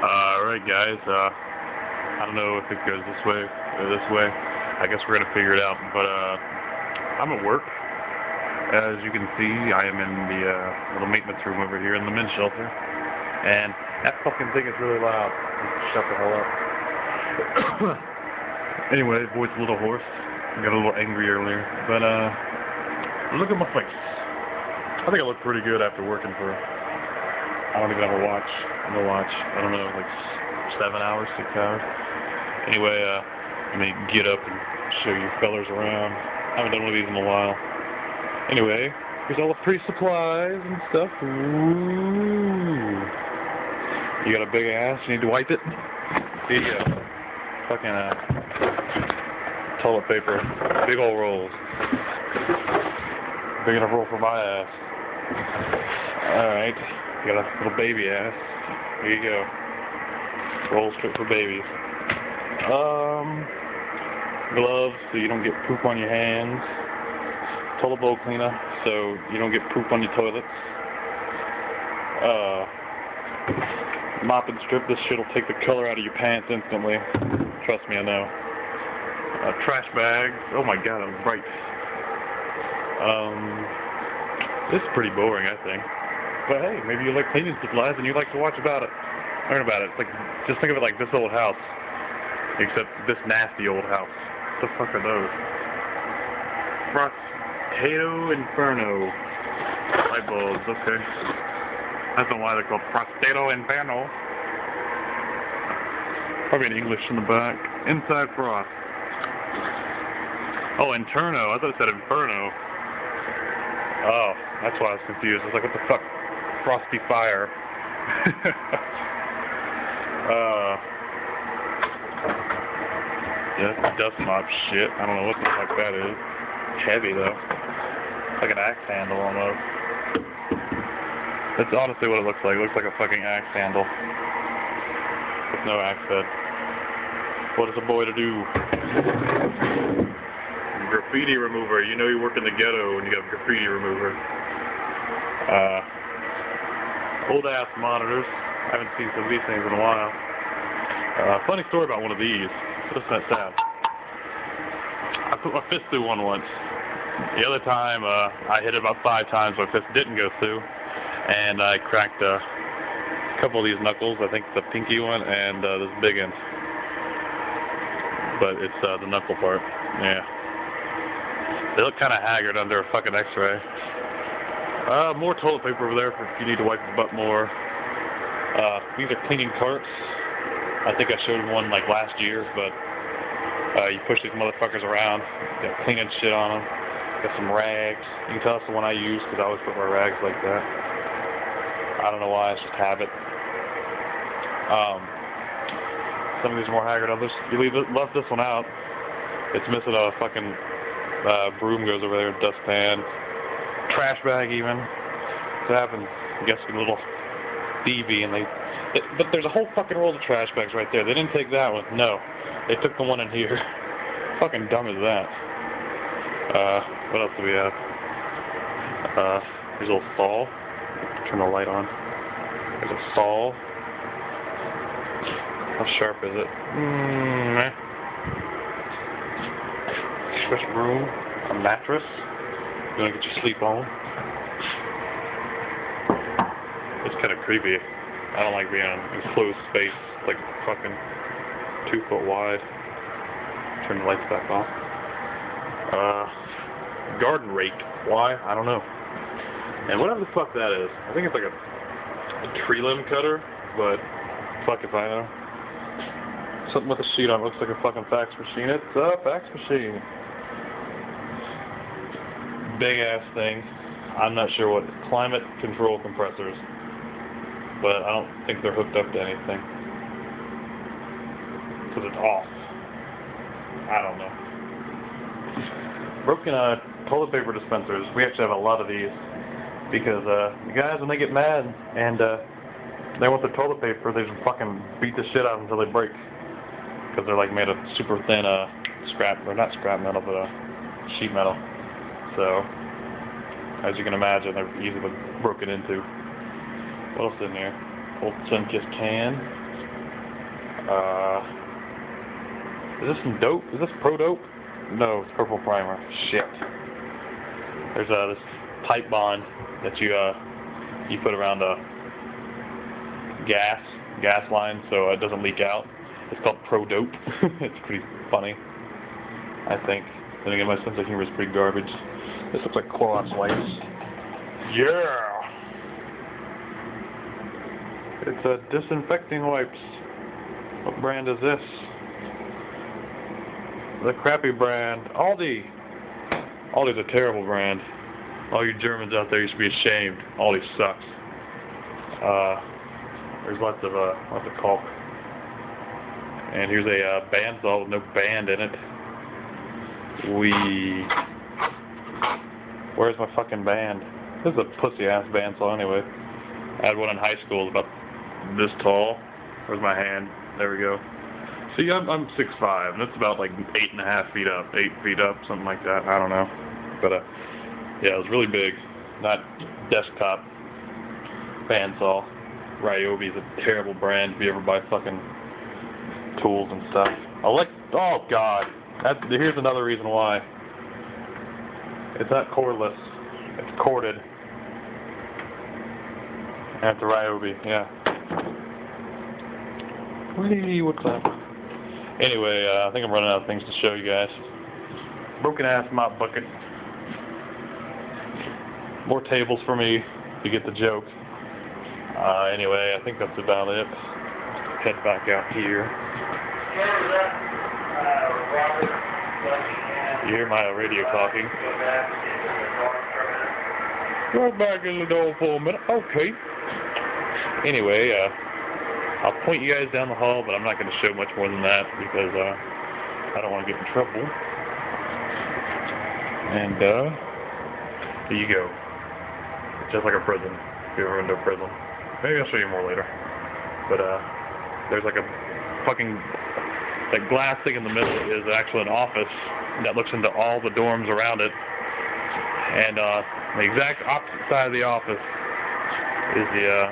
Uh, alright guys, uh, I don't know if it goes this way or this way. I guess we're gonna figure it out, but, uh, I'm at work. As you can see, I am in the, uh, little maintenance room over here in the men's shelter. And that fucking thing is really loud. Shut the hell up. anyway, voice a little hoarse. I Got a little angry earlier. But, uh, look at my face. I think I look pretty good after working for, I don't even have a watch. No watch. I don't know, like seven hours, six hours. Anyway, uh, let me get up and show you fellers around. I haven't done one of these in a while. Anyway, here's all the free supplies and stuff. Ooh. You got a big ass, you need to wipe it? Here you. Fucking, uh, toilet paper. Big old rolls. Big enough roll for my ass. Alright. You got a little baby ass. Here you go. Rolls fit for babies. Um, gloves so you don't get poop on your hands. Toilet bowl cleaner so you don't get poop on your toilets. Uh, mop and strip. This shit will take the color out of your pants instantly. Trust me, I know. Uh, trash bags. Oh my god, I'm bright. Um, this is pretty boring, I think. But hey, maybe you like cleaning supplies and you like to watch about it. Learn about it. It's like, just think of it like this old house. Except this nasty old house. What the fuck are those? Frostato Inferno. Light bulbs, okay. That's not why they're called Frostato Inferno. Probably in English in the back. Inside frost. Oh, Interno. I thought it said Inferno. Oh, that's why I was confused. I was like, what the fuck? Frosty Fire. uh, yeah, dust mop shit. I don't know what the fuck that is. It's heavy though. It's like an axe handle almost. That's honestly what it looks like. It looks like a fucking axe handle. With no axe head. What is a boy to do? Graffiti remover. You know you work in the ghetto when you got graffiti remover. Uh, old ass monitors. I haven't seen some of these things in a while. Uh, funny story about one of these. This is sad. I put my fist through one once. The other time, uh, I hit it about five times. My fist didn't go through, and I cracked a couple of these knuckles. I think the pinky one and uh, this big one. But it's uh, the knuckle part. Yeah. They look kind of haggard under a fucking X-ray. Uh, more toilet paper over there if you need to wipe your butt more. Uh, these are cleaning carts. I think I showed one like last year, but uh, you push these motherfuckers around, got cleaning shit on them. Got some rags. You can tell it's the one I use because I always put my rags like that. I don't know why, it's just habit. Um, some of these are more haggard. Others, you leave left this one out. It's missing a fucking uh, broom goes over there, dustpan, trash bag even. It happens. I guess a little thievy, and they. But there's a whole fucking roll of trash bags right there. They didn't take that one. No, they took the one in here. fucking dumb as that. Uh, what else do we have? Uh, there's a little. Turn the light on. There's a saw. How sharp is it? Mm, eh. Fresh room. A mattress. You to get your sleep on? It's kind of creepy. I don't like being in an enclosed space, like fucking two foot wide. Turn the lights back off. Uh, garden rake. Why? I don't know. And whatever the fuck that is. I think it's like a, a tree limb cutter, but fuck if I know. Something with a sheet on it. Looks like a fucking fax machine. It's a fax machine. Big ass thing. I'm not sure what. Climate control compressors. But I don't think they're hooked up to anything. Because it's off. I don't know. Broken uh, toilet paper dispensers. We actually have a lot of these. Because uh, the guys, when they get mad and uh, they want the toilet paper, they just fucking beat the shit out of them until they break. Because they're like made of super thin uh, scrap, or not scrap metal, but uh, sheet metal. So, as you can imagine, they're easily broken into. What else in there? Old Sunkist can. Uh, is this some dope? Is this pro dope? No, it's purple primer. Shit. There's uh, this pipe bond that you uh, you put around a gas gas line so it doesn't leak out. It's called pro dope. it's pretty funny, I think. Then again, my sense of humor is pretty garbage. This looks like Clorox wipes. Yeah. It's a disinfecting wipes. What brand is this? The crappy brand. Aldi. Aldi's a terrible brand. All you Germans out there, you should be ashamed. Aldi sucks. Uh, there's lots of uh, lots of caulk. And here's a uh, bandsaw with no band in it. We. Where's my fucking band? This is a pussy ass bandsaw anyway. I had one in high school, about this tall. Where's my hand? There we go. See, I'm I'm six five, and it's about like eight and a half feet up, eight feet up, something like that. I don't know, but uh, yeah, it was really big. Not desktop bandsaw. Ryobi is a terrible brand. If you ever buy fucking tools and stuff, elect. Oh God, that here's another reason why. It's not cordless. It's corded. At the Ryobi, yeah. Whee, what's up? Anyway, uh, I think I'm running out of things to show you guys. Broken ass mop bucket. More tables for me to get the joke. Uh, anyway, I think that's about it. Head back out here. You hear my radio talking. Go back in the door for a minute. Okay. Anyway, uh, I'll point you guys down the hall, but I'm not going to show much more than that because uh, I don't want to get in trouble. And uh, there you go. Just like a prison. If you ever been to a prison. Maybe I'll show you more later. But uh, there's like a fucking that glass thing in the middle is actually an office that looks into all the dorms around it. And uh, the exact opposite side of the office is the uh,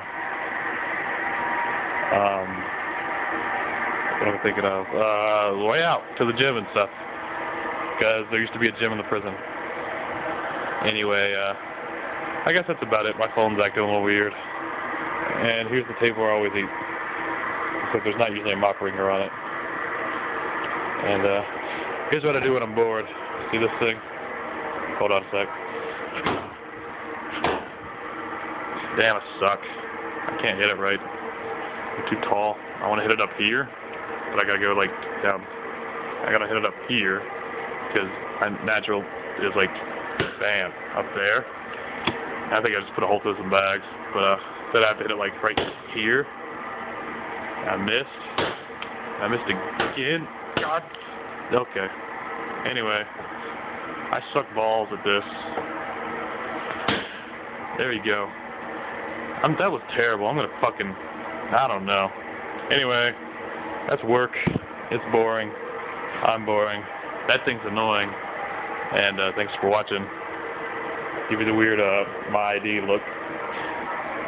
um, what am I thinking of? Uh, way out to the gym and stuff. Because there used to be a gym in the prison. Anyway, uh, I guess that's about it. My phone's acting a little weird. And here's the table where I always eat. Except there's not usually a mop wringer on it. And, uh, here's what I do when I'm bored. See this thing? Hold on a sec. Damn, it suck. I can't hit it right. I'm too tall. I want to hit it up here, but I gotta go like down. I gotta hit it up here because my natural is like bam up there. I think I just put a hole through some bags, but uh, then I have to hit it like right here. I missed. I missed again. God. Okay. Anyway, I suck balls at this. There you go. I'm, that was terrible. I'm gonna fucking I don't know. Anyway, that's work. It's boring. I'm boring. That thing's annoying. And uh, thanks for watching. Give me the weird uh, my ID look.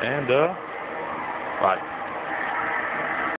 And uh, bye.